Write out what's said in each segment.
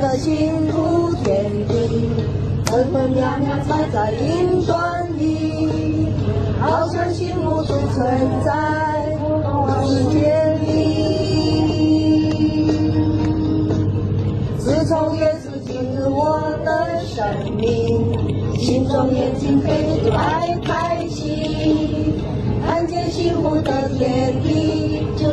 的幸福天地，分分秒秒踩在云端里，好像幸福就存在世界里。自从耶稣进入我的生命，心中眼睛飞出爱开启，看见幸福的天地就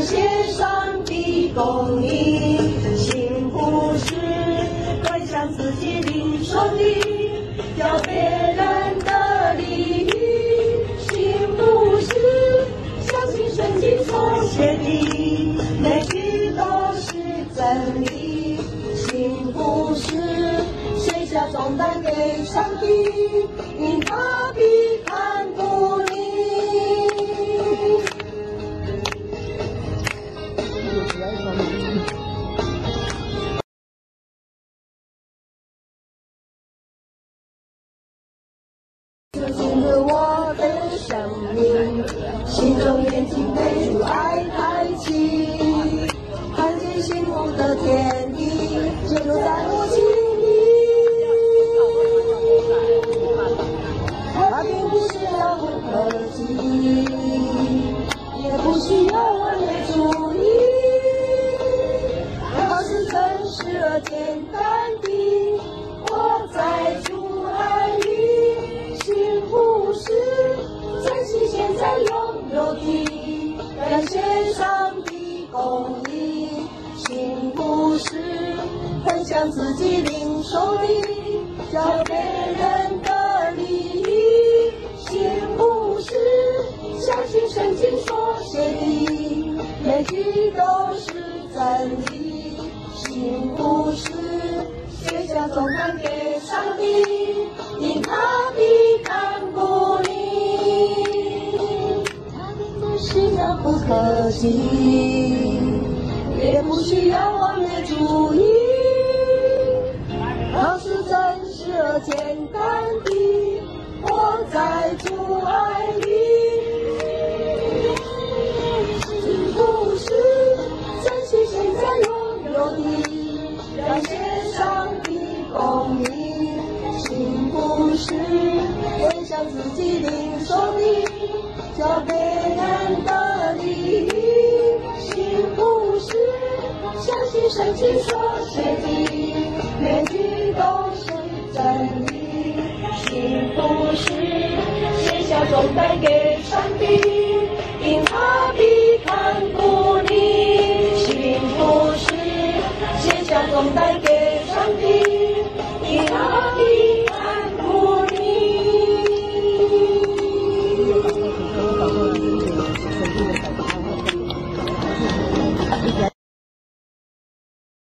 感谢上帝供应，幸福是分享自己领受的，叫别人的利益，幸福是相信圣经所写的，每句都是真理，幸福是卸下重担给上帝，因他必你，心中眼睛被主爱开启，看见幸福的天地。就在我心里。它并不是遥不可及，也不需要完美主义，它是真实而简单的活在容易，幸福是分享自己领受的，叫别人的利益，幸福是相信圣经所写的，每句都是真理，幸福是写下重担给上帝，因他必看顾你。他并不是遥不可及，也不需要完美主义，它是真实而简单的活在主爱里。是不是珍惜现在拥有的，感谢上帝供应。是不是分享自己领受的，交给信圣经所写的，每句都是真理。幸福是卸下重担给上帝，